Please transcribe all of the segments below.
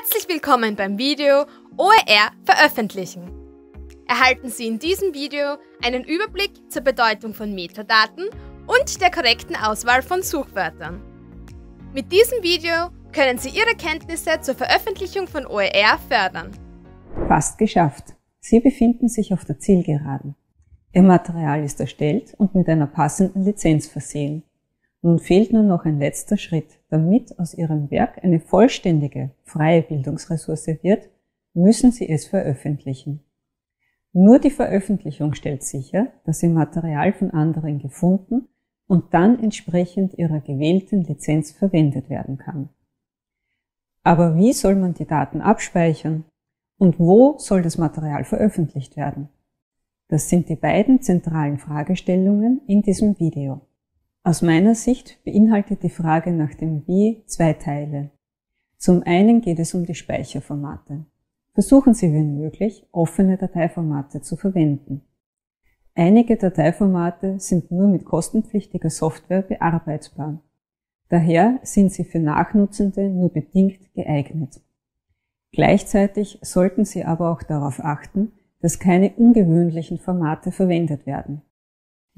Herzlich willkommen beim Video OER veröffentlichen. Erhalten Sie in diesem Video einen Überblick zur Bedeutung von Metadaten und der korrekten Auswahl von Suchwörtern. Mit diesem Video können Sie Ihre Kenntnisse zur Veröffentlichung von OER fördern. Fast geschafft. Sie befinden sich auf der Zielgeraden. Ihr Material ist erstellt und mit einer passenden Lizenz versehen. Nun fehlt nur noch ein letzter Schritt. Damit aus Ihrem Werk eine vollständige, freie Bildungsressource wird, müssen Sie es veröffentlichen. Nur die Veröffentlichung stellt sicher, dass Ihr Material von anderen gefunden und dann entsprechend Ihrer gewählten Lizenz verwendet werden kann. Aber wie soll man die Daten abspeichern? Und wo soll das Material veröffentlicht werden? Das sind die beiden zentralen Fragestellungen in diesem Video. Aus meiner Sicht beinhaltet die Frage nach dem Wie zwei Teile. Zum einen geht es um die Speicherformate. Versuchen Sie, wenn möglich, offene Dateiformate zu verwenden. Einige Dateiformate sind nur mit kostenpflichtiger Software bearbeitbar. Daher sind sie für Nachnutzende nur bedingt geeignet. Gleichzeitig sollten Sie aber auch darauf achten, dass keine ungewöhnlichen Formate verwendet werden.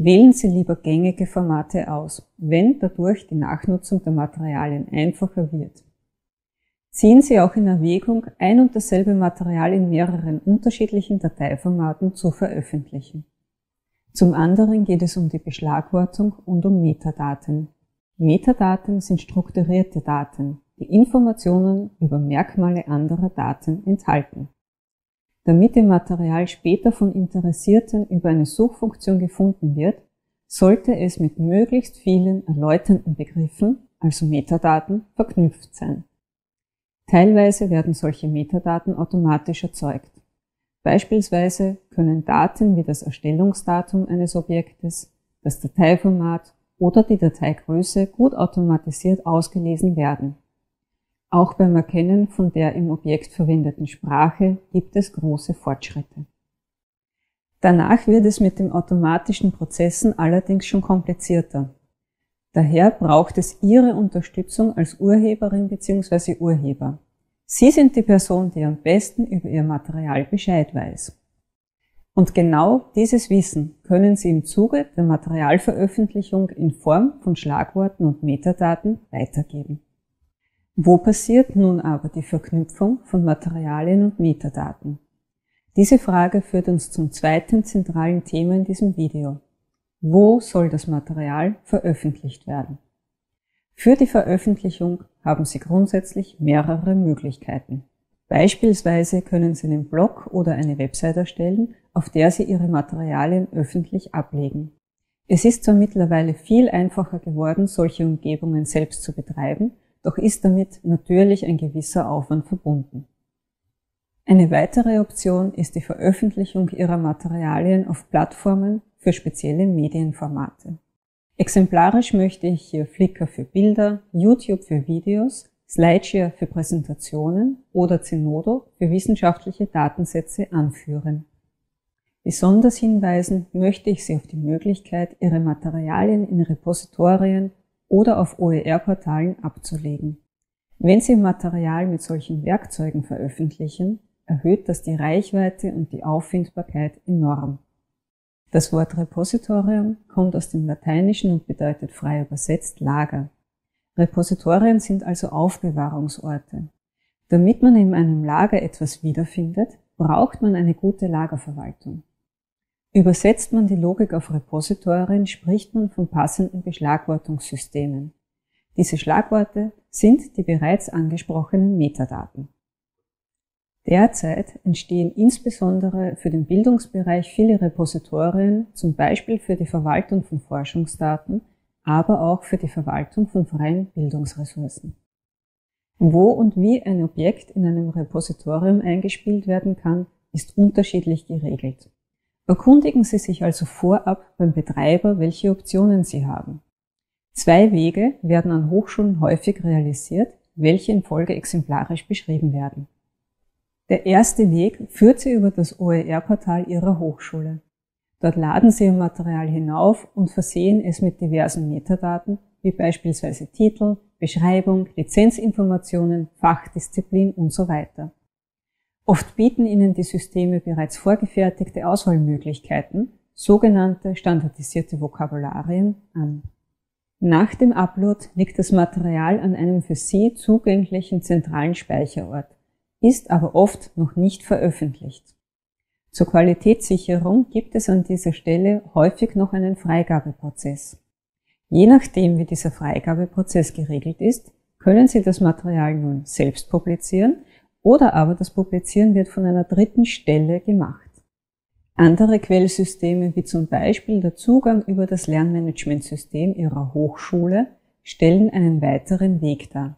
Wählen Sie lieber gängige Formate aus, wenn dadurch die Nachnutzung der Materialien einfacher wird. Ziehen Sie auch in Erwägung, ein und dasselbe Material in mehreren unterschiedlichen Dateiformaten zu veröffentlichen. Zum anderen geht es um die Beschlagwortung und um Metadaten. Metadaten sind strukturierte Daten, die Informationen über Merkmale anderer Daten enthalten. Damit im Material später von Interessierten über eine Suchfunktion gefunden wird, sollte es mit möglichst vielen erläuternden Begriffen, also Metadaten, verknüpft sein. Teilweise werden solche Metadaten automatisch erzeugt. Beispielsweise können Daten wie das Erstellungsdatum eines Objektes, das Dateiformat oder die Dateigröße gut automatisiert ausgelesen werden. Auch beim Erkennen von der im Objekt verwendeten Sprache gibt es große Fortschritte. Danach wird es mit den automatischen Prozessen allerdings schon komplizierter. Daher braucht es Ihre Unterstützung als Urheberin bzw. Urheber. Sie sind die Person, die am besten über Ihr Material Bescheid weiß. Und genau dieses Wissen können Sie im Zuge der Materialveröffentlichung in Form von Schlagworten und Metadaten weitergeben. Wo passiert nun aber die Verknüpfung von Materialien und Metadaten? Diese Frage führt uns zum zweiten zentralen Thema in diesem Video. Wo soll das Material veröffentlicht werden? Für die Veröffentlichung haben Sie grundsätzlich mehrere Möglichkeiten. Beispielsweise können Sie einen Blog oder eine Website erstellen, auf der Sie Ihre Materialien öffentlich ablegen. Es ist zwar mittlerweile viel einfacher geworden, solche Umgebungen selbst zu betreiben, doch ist damit natürlich ein gewisser Aufwand verbunden. Eine weitere Option ist die Veröffentlichung ihrer Materialien auf Plattformen für spezielle Medienformate. Exemplarisch möchte ich hier Flickr für Bilder, YouTube für Videos, Slideshare für Präsentationen oder Zenodo für wissenschaftliche Datensätze anführen. Besonders hinweisen möchte ich Sie auf die Möglichkeit, Ihre Materialien in Repositorien oder auf OER-Portalen abzulegen. Wenn Sie Material mit solchen Werkzeugen veröffentlichen, erhöht das die Reichweite und die Auffindbarkeit enorm. Das Wort Repositorium kommt aus dem Lateinischen und bedeutet frei übersetzt Lager. Repositorien sind also Aufbewahrungsorte. Damit man in einem Lager etwas wiederfindet, braucht man eine gute Lagerverwaltung. Übersetzt man die Logik auf Repositorien, spricht man von passenden Beschlagwortungssystemen. Diese Schlagworte sind die bereits angesprochenen Metadaten. Derzeit entstehen insbesondere für den Bildungsbereich viele Repositorien, zum Beispiel für die Verwaltung von Forschungsdaten, aber auch für die Verwaltung von freien Bildungsressourcen. Wo und wie ein Objekt in einem Repositorium eingespielt werden kann, ist unterschiedlich geregelt. Erkundigen Sie sich also vorab beim Betreiber, welche Optionen Sie haben. Zwei Wege werden an Hochschulen häufig realisiert, welche in Folge exemplarisch beschrieben werden. Der erste Weg führt Sie über das OER-Portal Ihrer Hochschule. Dort laden Sie Ihr Material hinauf und versehen es mit diversen Metadaten, wie beispielsweise Titel, Beschreibung, Lizenzinformationen, Fachdisziplin und so weiter. Oft bieten Ihnen die Systeme bereits vorgefertigte Auswahlmöglichkeiten, sogenannte standardisierte Vokabularien, an. Nach dem Upload liegt das Material an einem für Sie zugänglichen zentralen Speicherort, ist aber oft noch nicht veröffentlicht. Zur Qualitätssicherung gibt es an dieser Stelle häufig noch einen Freigabeprozess. Je nachdem, wie dieser Freigabeprozess geregelt ist, können Sie das Material nun selbst publizieren oder aber das Publizieren wird von einer dritten Stelle gemacht. Andere Quellsysteme, wie zum Beispiel der Zugang über das Lernmanagementsystem Ihrer Hochschule, stellen einen weiteren Weg dar.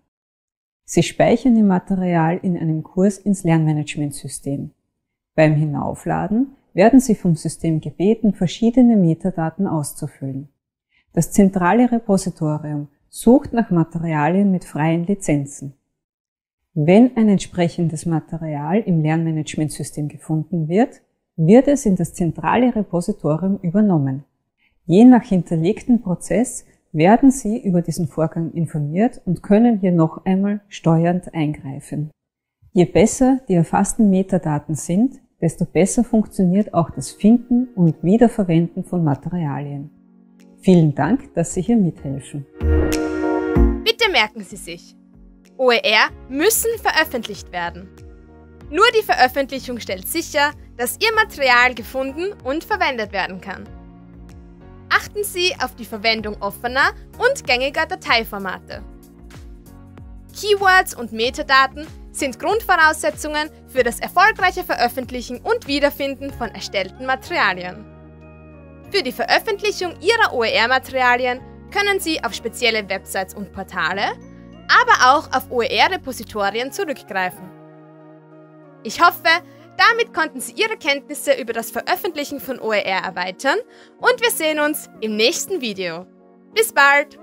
Sie speichern Ihr Material in einem Kurs ins Lernmanagementsystem. Beim Hinaufladen werden Sie vom System gebeten, verschiedene Metadaten auszufüllen. Das zentrale Repositorium sucht nach Materialien mit freien Lizenzen. Wenn ein entsprechendes Material im Lernmanagementsystem gefunden wird, wird es in das zentrale Repositorium übernommen. Je nach hinterlegten Prozess werden Sie über diesen Vorgang informiert und können hier noch einmal steuernd eingreifen. Je besser die erfassten Metadaten sind, desto besser funktioniert auch das Finden und Wiederverwenden von Materialien. Vielen Dank, dass Sie hier mithelfen. Bitte merken Sie sich, OER müssen veröffentlicht werden. Nur die Veröffentlichung stellt sicher, dass Ihr Material gefunden und verwendet werden kann. Achten Sie auf die Verwendung offener und gängiger Dateiformate. Keywords und Metadaten sind Grundvoraussetzungen für das erfolgreiche Veröffentlichen und Wiederfinden von erstellten Materialien. Für die Veröffentlichung Ihrer OER-Materialien können Sie auf spezielle Websites und Portale, aber auch auf OER-Repositorien zurückgreifen. Ich hoffe, damit konnten Sie Ihre Kenntnisse über das Veröffentlichen von OER erweitern und wir sehen uns im nächsten Video. Bis bald!